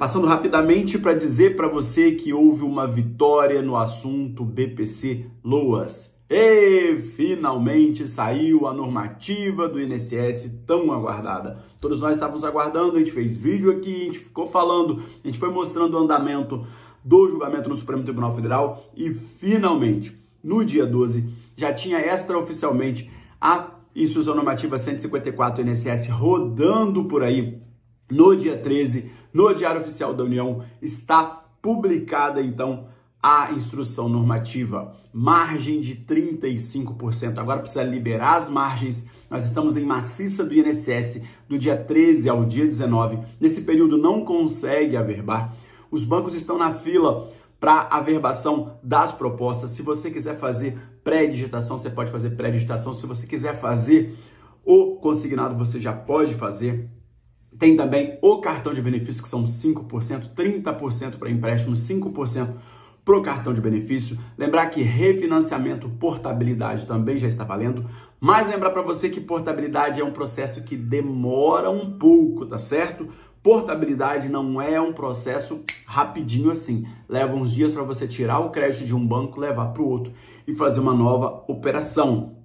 Passando rapidamente para dizer para você que houve uma vitória no assunto BPC Loas. E finalmente saiu a normativa do INSS tão aguardada. Todos nós estávamos aguardando, a gente fez vídeo aqui, a gente ficou falando, a gente foi mostrando o andamento do julgamento no Supremo Tribunal Federal e finalmente, no dia 12, já tinha extraoficialmente a instrução normativa 154 do INSS rodando por aí. No dia 13, no Diário Oficial da União, está publicada então a instrução normativa, margem de 35%. Agora precisa liberar as margens. Nós estamos em maciça do INSS do dia 13 ao dia 19. Nesse período não consegue averbar. Os bancos estão na fila para averbação das propostas. Se você quiser fazer pré-digitação, você pode fazer pré-digitação. Se você quiser fazer o consignado, você já pode fazer. Tem também o cartão de benefício, que são 5%, 30% para empréstimo, 5% para o cartão de benefício. Lembrar que refinanciamento, portabilidade também já está valendo. Mas lembrar para você que portabilidade é um processo que demora um pouco, tá certo? Portabilidade não é um processo rapidinho assim. Leva uns dias para você tirar o crédito de um banco, levar para o outro e fazer uma nova operação.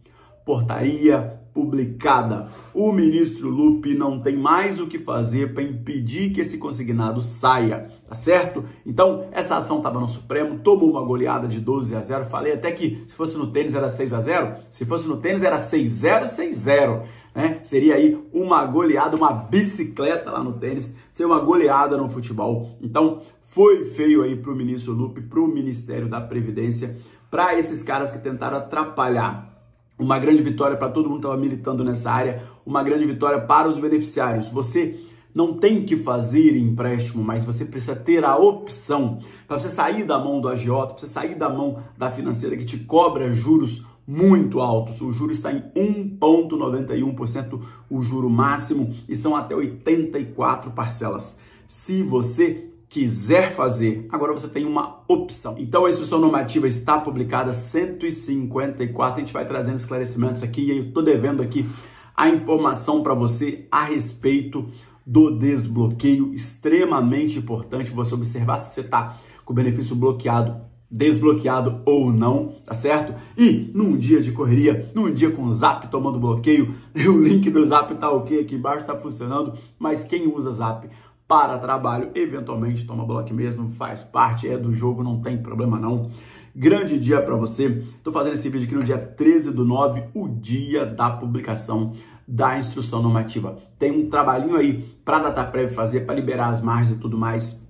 Portaria publicada. O ministro Lupe não tem mais o que fazer para impedir que esse consignado saia, tá certo? Então, essa ação estava no Supremo, tomou uma goleada de 12 a 0. Falei até que se fosse no tênis era 6 a 0, se fosse no tênis era 6-0, 6-0. Né? Seria aí uma goleada, uma bicicleta lá no tênis, seria uma goleada no futebol. Então, foi feio aí para o ministro Lupe, para o Ministério da Previdência, para esses caras que tentaram atrapalhar uma grande vitória para todo mundo que estava militando nessa área, uma grande vitória para os beneficiários. Você não tem que fazer empréstimo, mas você precisa ter a opção para você sair da mão do agiota, para você sair da mão da financeira que te cobra juros muito altos. O juro está em 1,91%, o juro máximo, e são até 84 parcelas. Se você quiser fazer, agora você tem uma opção. Então a instrução normativa está publicada 154, a gente vai trazendo esclarecimentos aqui e eu estou devendo aqui a informação para você a respeito do desbloqueio, extremamente importante você observar se você está com o benefício bloqueado desbloqueado ou não, tá certo? E num dia de correria, num dia com o Zap tomando bloqueio, o link do Zap tá ok aqui embaixo, tá funcionando, mas quem usa Zap para trabalho, eventualmente toma bloco mesmo, faz parte, é do jogo, não tem problema não. Grande dia para você. Tô fazendo esse vídeo aqui no dia 13 do 9, o dia da publicação da instrução normativa. Tem um trabalhinho aí para a DataPrev fazer, para liberar as margens e tudo mais.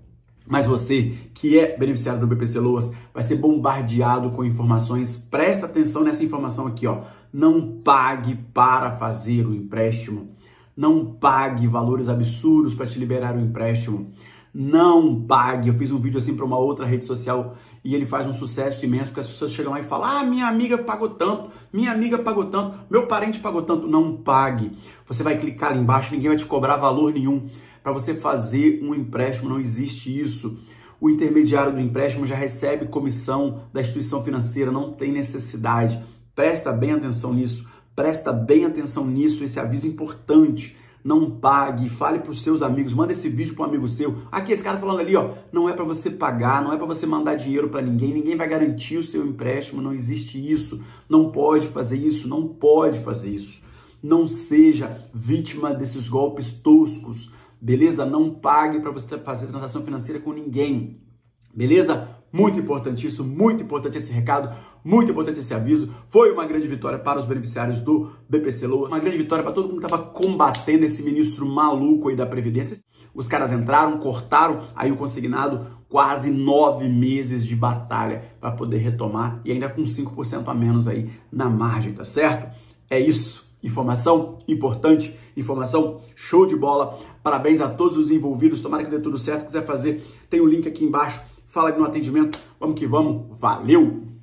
Mas você que é beneficiário do BPC Loas vai ser bombardeado com informações. Presta atenção nessa informação aqui, ó. Não pague para fazer o empréstimo. Não pague valores absurdos para te liberar o empréstimo. Não pague. Eu fiz um vídeo assim para uma outra rede social e ele faz um sucesso imenso porque as pessoas chegam lá e falam: Ah, minha amiga pagou tanto, minha amiga pagou tanto, meu parente pagou tanto. Não pague. Você vai clicar ali embaixo, ninguém vai te cobrar valor nenhum. Para você fazer um empréstimo, não existe isso. O intermediário do empréstimo já recebe comissão da instituição financeira, não tem necessidade. Presta bem atenção nisso. Presta bem atenção nisso, esse aviso importante. Não pague, fale para os seus amigos, manda esse vídeo para um amigo seu. Aqui esse cara falando ali, ó, não é para você pagar, não é para você mandar dinheiro para ninguém, ninguém vai garantir o seu empréstimo, não existe isso. Não pode fazer isso, não pode fazer isso. Não seja vítima desses golpes toscos. Beleza? Não pague para você fazer transação financeira com ninguém. Beleza? Muito importante isso, muito importante esse recado, muito importante esse aviso. Foi uma grande vitória para os beneficiários do BPC Loas, uma grande vitória para todo mundo que estava combatendo esse ministro maluco aí da Previdência. Os caras entraram, cortaram aí o consignado, quase nove meses de batalha para poder retomar e ainda com 5% a menos aí na margem, tá certo? É isso. Informação importante, informação show de bola. Parabéns a todos os envolvidos. Tomara que dê tudo certo. Se quiser fazer, tem o link aqui embaixo fala no atendimento. Vamos que vamos. Valeu!